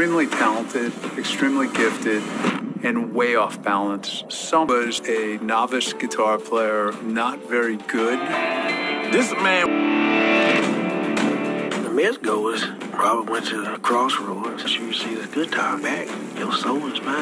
extremely talented, extremely gifted, and way off balance. Some was a novice guitar player, not very good. This man. The Mets goers probably went to the crossroads. You see the time, back, your soul is mine.